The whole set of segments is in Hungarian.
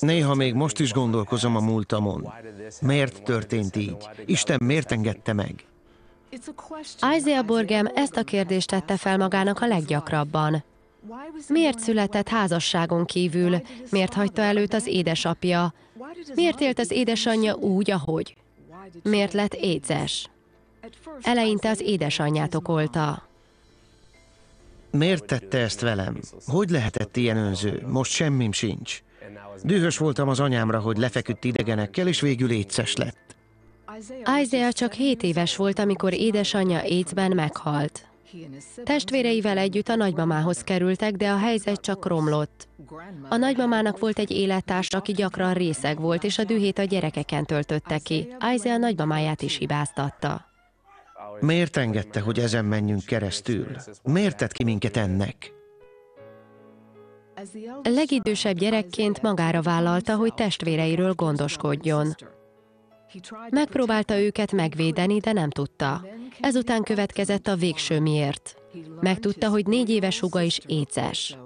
Néha még most is gondolkozom a múltamon. Miért történt így? Isten miért engedte meg? Isaiah Borgem ezt a kérdést tette fel magának a leggyakrabban. Miért született házasságon kívül? Miért hagyta előtt az édesapja? Miért élt az édesanyja úgy, ahogy? Miért lett éces? Eleinte az édesanyját okolta. Miért tette ezt velem? Hogy lehetett ilyen önző? Most semmim sincs. Dühös voltam az anyámra, hogy lefeküdt idegenekkel, és végül éces lett. Isaiah csak 7 éves volt, amikor édesanyja écben meghalt. Testvéreivel együtt a nagymamához kerültek, de a helyzet csak romlott. A nagymamának volt egy élettárs, aki gyakran részeg volt, és a dühét a gyerekeken töltötte ki. Isaiah nagymamáját is hibáztatta. Miért engedte, hogy ezen menjünk keresztül? Miért tett ki minket ennek? Legidősebb gyerekként magára vállalta, hogy testvéreiről gondoskodjon. Megpróbálta őket megvédeni, de nem tudta. Ezután következett a végső miért. Megtudta, hogy négy éves huga is éces.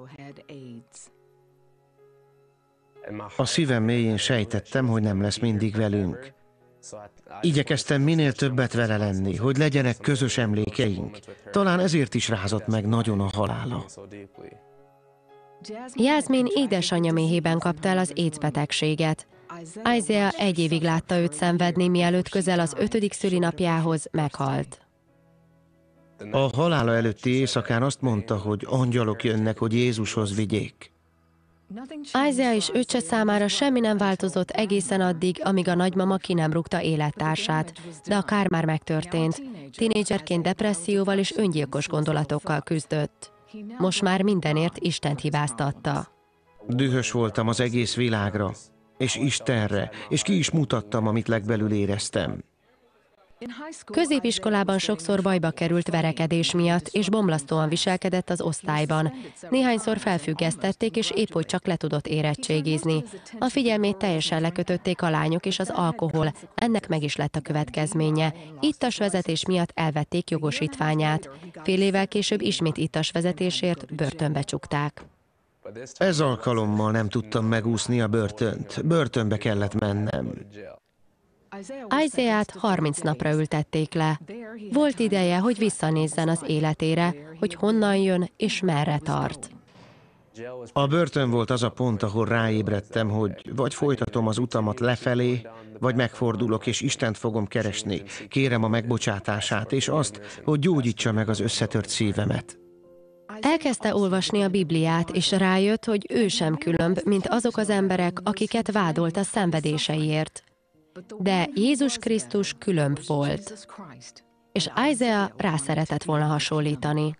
A szívem mélyén sejtettem, hogy nem lesz mindig velünk. Igyekeztem minél többet vele lenni, hogy legyenek közös emlékeink. Talán ezért is rázott meg nagyon a halála. Jászmin édesanyja méhében kapta el az AIDS betegséget. Isaiah egy évig látta őt szenvedni, mielőtt közel az ötödik szülinapjához meghalt. A halála előtti éjszakán azt mondta, hogy angyalok jönnek, hogy Jézushoz vigyék. Isaiah és öccse számára semmi nem változott egészen addig, amíg a nagymama ki nem rúgta élettársát, de a kár már megtörtént. Tinédzserként depresszióval és öngyilkos gondolatokkal küzdött. Most már mindenért Istent hibáztatta. Dühös voltam az egész világra, és Istenre, és ki is mutattam, amit legbelül éreztem. Középiskolában sokszor bajba került verekedés miatt, és bomlasztóan viselkedett az osztályban. Néhányszor felfüggesztették, és épp hogy csak le tudott érettségizni. A figyelmét teljesen lekötötték a lányok és az alkohol, ennek meg is lett a következménye. Ittas vezetés miatt elvették jogosítványát. Fél évvel később ismét ittas vezetésért börtönbe csukták. Ez alkalommal nem tudtam megúszni a börtönt. Börtönbe kellett mennem. Isaiah-t 30 napra ültették le. Volt ideje, hogy visszanézzen az életére, hogy honnan jön és merre tart. A börtön volt az a pont, ahol ráébredtem, hogy vagy folytatom az utamat lefelé, vagy megfordulok, és Istent fogom keresni. Kérem a megbocsátását, és azt, hogy gyógyítsa meg az összetört szívemet. Elkezdte olvasni a Bibliát, és rájött, hogy ő sem különb, mint azok az emberek, akiket vádolt a szenvedéseiért. De Jézus Krisztus különb volt, és Isaiah rá szeretett volna hasonlítani.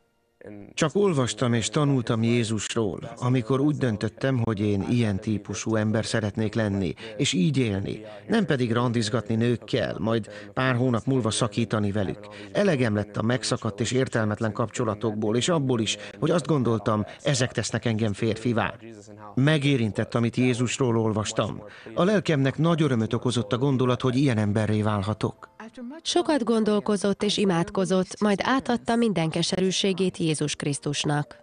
Csak olvastam és tanultam Jézusról, amikor úgy döntöttem, hogy én ilyen típusú ember szeretnék lenni, és így élni, nem pedig randizgatni nőkkel, majd pár hónap múlva szakítani velük. Elegem lett a megszakadt és értelmetlen kapcsolatokból, és abból is, hogy azt gondoltam, ezek tesznek engem férfivá. Megérintett, amit Jézusról olvastam. A lelkemnek nagy örömöt okozott a gondolat, hogy ilyen emberré válhatok. Sokat gondolkozott és imádkozott, majd átadta minden keserűségét Jézus Krisztusnak.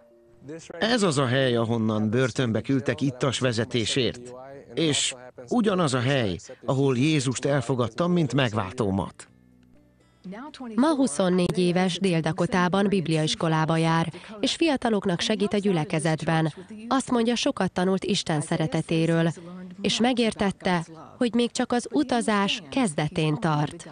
Ez az a hely, ahonnan börtönbe küldtek ittas vezetésért. És ugyanaz a hely, ahol Jézust elfogadtam, mint megváltómat. Ma 24 éves Dél-Dakotában bibliaiskolába jár, és fiataloknak segít a gyülekezetben. Azt mondja, sokat tanult Isten szeretetéről, és megértette, hogy még csak az utazás kezdetén tart.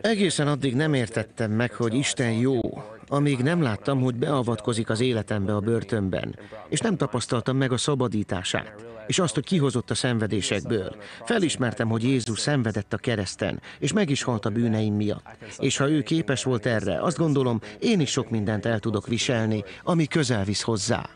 Egészen addig nem értettem meg, hogy Isten jó, amíg nem láttam, hogy beavatkozik az életembe a börtönben, és nem tapasztaltam meg a szabadítását, és azt, hogy kihozott a szenvedésekből. Felismertem, hogy Jézus szenvedett a kereszten, és meg is halt a bűneim miatt. És ha ő képes volt erre, azt gondolom, én is sok mindent el tudok viselni, ami közel visz hozzá.